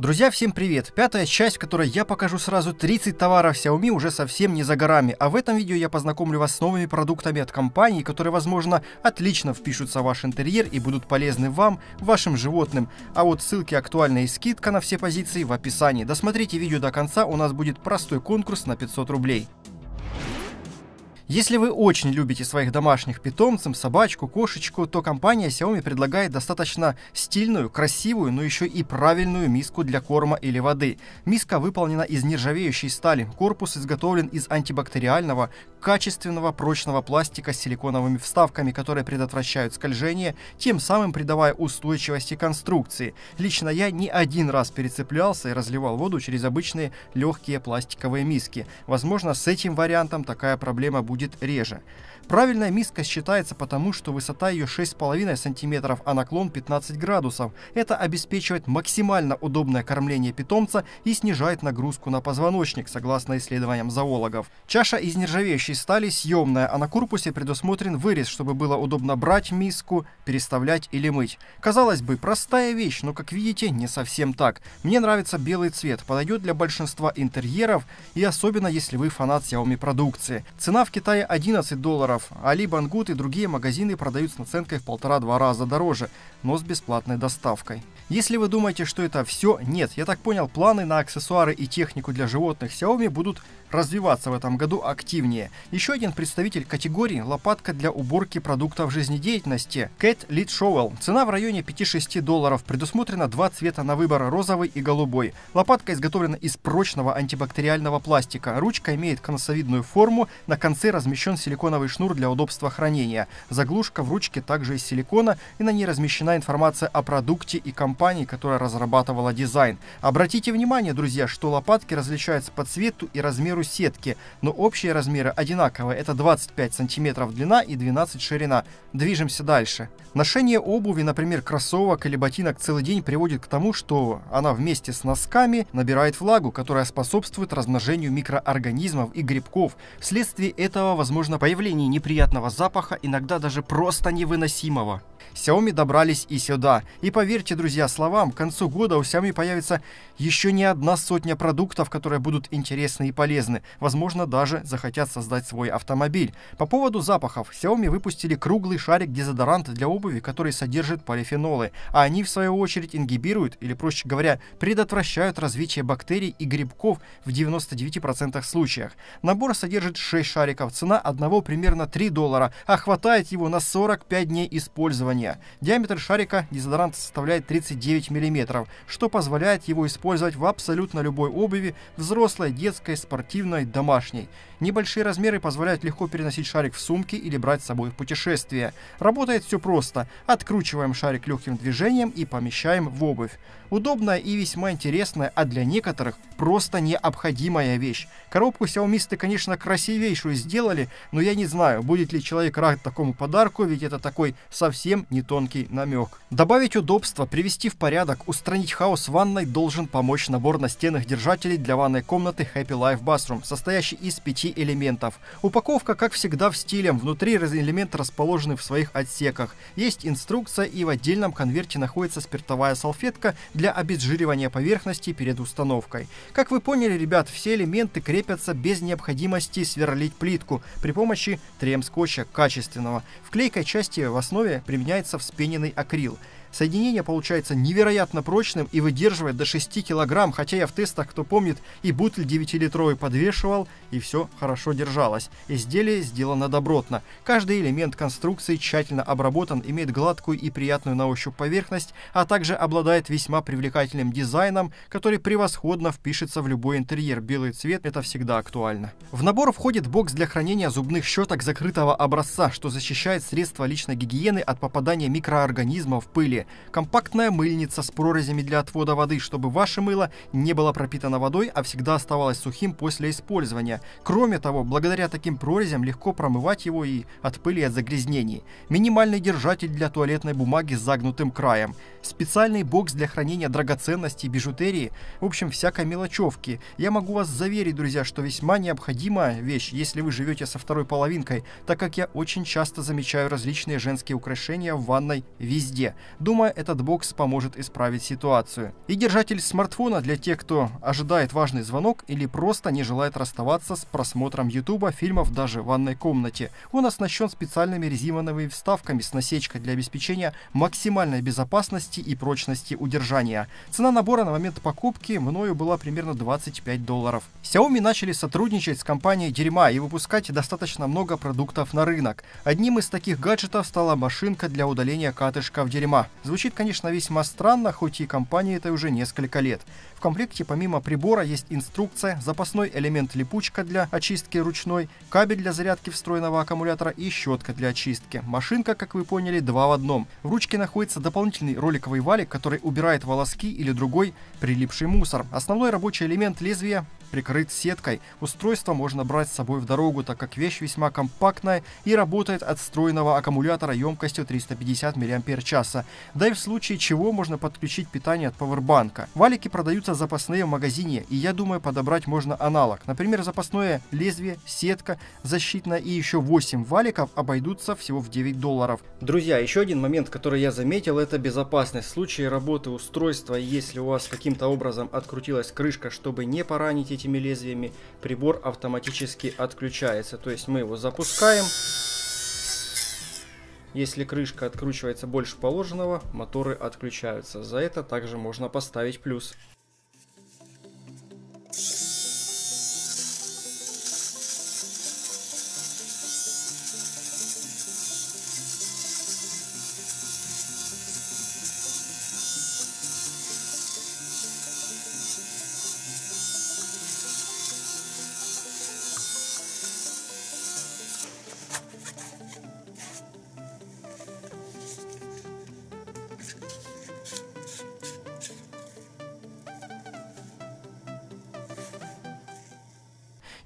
Друзья, всем привет! Пятая часть, в которой я покажу сразу 30 товаров Xiaomi уже совсем не за горами, а в этом видео я познакомлю вас с новыми продуктами от компании, которые, возможно, отлично впишутся в ваш интерьер и будут полезны вам, вашим животным. А вот ссылки актуальная и скидка на все позиции в описании. Досмотрите видео до конца, у нас будет простой конкурс на 500 рублей. Если вы очень любите своих домашних питомцев, собачку, кошечку, то компания Xiaomi предлагает достаточно стильную, красивую, но еще и правильную миску для корма или воды. Миска выполнена из нержавеющей стали, корпус изготовлен из антибактериального, качественного, прочного пластика с силиконовыми вставками, которые предотвращают скольжение, тем самым придавая устойчивости конструкции. Лично я не один раз перецеплялся и разливал воду через обычные легкие пластиковые миски. Возможно, с этим вариантом такая проблема будет будет реже. Правильная миска считается потому, что высота ее 6,5 см, а наклон 15 градусов. Это обеспечивает максимально удобное кормление питомца и снижает нагрузку на позвоночник, согласно исследованиям зоологов. Чаша из нержавеющей стали съемная, а на корпусе предусмотрен вырез, чтобы было удобно брать миску, переставлять или мыть. Казалось бы, простая вещь, но, как видите, не совсем так. Мне нравится белый цвет, подойдет для большинства интерьеров и особенно если вы фанат Xiaomi продукции. Цена в Китае 11 долларов, долларов. Али, Бангут и другие магазины продают с наценкой в полтора-два раза дороже, но с бесплатной доставкой. Если вы думаете, что это все, нет. Я так понял, планы на аксессуары и технику для животных Xiaomi будут развиваться в этом году активнее. Еще один представитель категории – лопатка для уборки продуктов жизнедеятельности Cat Lead Shovel. Цена в районе 5-6 долларов. Предусмотрено два цвета на выбор – розовый и голубой. Лопатка изготовлена из прочного антибактериального пластика. Ручка имеет конусовидную форму, на конце размещен силиконовый шнур для удобства хранения. Заглушка в ручке также из силикона, и на ней размещена информация о продукте и компании, которая разрабатывала дизайн. Обратите внимание, друзья, что лопатки различаются по цвету и размеру сетки, но общие размеры одинаковые. Это 25 сантиметров длина и 12 ширина. Движемся дальше. Ношение обуви, например, кроссовок или ботинок целый день приводит к тому, что она вместе с носками набирает влагу, которая способствует размножению микроорганизмов и грибков. Вследствие этого возможно появление неприятного запаха, иногда даже просто невыносимого. Xiaomi добрались и сюда. И поверьте, друзья, словам, к концу года у Xiaomi появится еще не одна сотня продуктов, которые будут интересны и полезны. Возможно, даже захотят создать свой автомобиль. По поводу запахов, Xiaomi выпустили круглый шарик-дезодорант для обуви, который содержит полифенолы, а они, в свою очередь, ингибируют, или, проще говоря, предотвращают развитие бактерий и грибков в 99% случаях. Набор содержит 6 шариков, цена одного примерно 3 доллара, а хватает его на 45 дней использования использования. Диаметр шарика дезодоранта составляет 39 мм, что позволяет его использовать в абсолютно любой обуви, взрослой, детской, спортивной, домашней. Небольшие размеры позволяют легко переносить шарик в сумке или брать с собой в путешествие. Работает все просто. Откручиваем шарик легким движением и помещаем в обувь. Удобная и весьма интересная, а для некоторых просто необходимая вещь. Коробку Xiaomi, конечно, красивейшую сделали, но я не знаю, будет ли человек рад такому подарку, ведь это такой совсем не тонкий намек. Добавить удобство, привести в порядок, устранить хаос в ванной должен помочь набор настенных держателей для ванной комнаты Happy Life Bathroom, состоящий из пяти элементов. Упаковка, как всегда, в стиле. Внутри элементы расположены в своих отсеках. Есть инструкция и в отдельном конверте находится спиртовая салфетка для обезжиривания поверхности перед установкой. Как вы поняли, ребят, все элементы крепятся без необходимости сверлить плитку при помощи трем-скотча качественного. В клейкой части в основе применяется вспененный акрил. Соединение получается невероятно прочным и выдерживает до 6 килограмм, хотя я в тестах, кто помнит, и бутыль 9-литровый подвешивал, и все хорошо держалось. Изделие сделано добротно. Каждый элемент конструкции тщательно обработан, имеет гладкую и приятную на ощупь поверхность, а также обладает весьма привлекательным дизайном, который превосходно впишется в любой интерьер. Белый цвет это всегда актуально. В набор входит бокс для хранения зубных щеток закрытого образца, что защищает средства личной гигиены от попадания микроорганизмов, пыли, компактная мыльница с прорезями для отвода воды, чтобы ваше мыло не было пропитано водой, а всегда оставалось сухим после использования. Кроме того, благодаря таким прорезям легко промывать его и от пыли и от загрязнений. Минимальный держатель для туалетной бумаги с загнутым краем. Специальный бокс для хранения драгоценностей, бижутерии, в общем, всякой мелочевки. Я могу вас заверить, друзья, что весьма необходимая вещь, если вы живете со второй половинкой, так как я очень часто замечаю различные женские украшения в ванной везде. Думаю, этот бокс поможет исправить ситуацию. И держатель смартфона для тех, кто ожидает важный звонок или просто не желает расставаться с просмотром ютуба, фильмов даже в ванной комнате. Он оснащен специальными резиновыми вставками с насечкой для обеспечения максимальной безопасности и прочности удержания. Цена набора на момент покупки мною была примерно 25 долларов. Xiaomi начали сотрудничать с компанией дерьма и выпускать достаточно много продуктов на рынок. Одним из таких гаджетов стала машинка для удаления катышков дерьма. Звучит, конечно, весьма странно, хоть и компании это уже несколько лет. В комплекте помимо прибора есть инструкция, запасной элемент липучка для очистки ручной, кабель для зарядки встроенного аккумулятора и щетка для очистки. Машинка, как вы поняли, два в одном. В ручке находится дополнительный роликовый валик, который убирает волоски или другой прилипший мусор. Основной рабочий элемент лезвия прикрыт сеткой. Устройство можно брать с собой в дорогу, так как вещь весьма компактная и работает от встроенного аккумулятора емкостью 350 мАч. Да и в случае чего можно подключить питание от пауэрбанка. Валики продаются запасные в магазине, и я думаю подобрать можно аналог. Например, запасное лезвие, сетка защитная и еще 8 валиков обойдутся всего в 9 долларов. Друзья, еще один момент, который я заметил, это безопасность. В случае работы устройства, если у вас каким-то образом открутилась крышка, чтобы не поранить этими лезвиями, прибор автоматически отключается. То есть мы его запускаем. Если крышка откручивается больше положенного, моторы отключаются. За это также можно поставить плюс.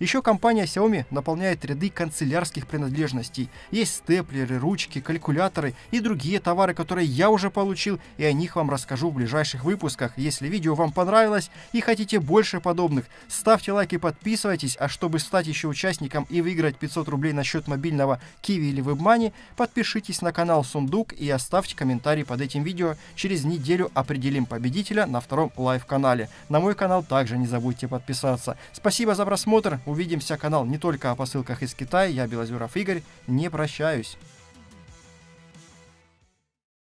Еще компания Xiaomi наполняет ряды канцелярских принадлежностей. Есть степлеры, ручки, калькуляторы и другие товары, которые я уже получил, и о них вам расскажу в ближайших выпусках. Если видео вам понравилось и хотите больше подобных, ставьте лайк и подписывайтесь, а чтобы стать еще участником и выиграть 500 рублей на счет мобильного QIWI или WebMoney, подпишитесь на канал Сундук и оставьте комментарий под этим видео. Через неделю определим победителя на втором live-канале. На мой канал также не забудьте подписаться. Спасибо за просмотр. Увидимся, канал не только о посылках из Китая. Я, Белозеров Игорь, не прощаюсь.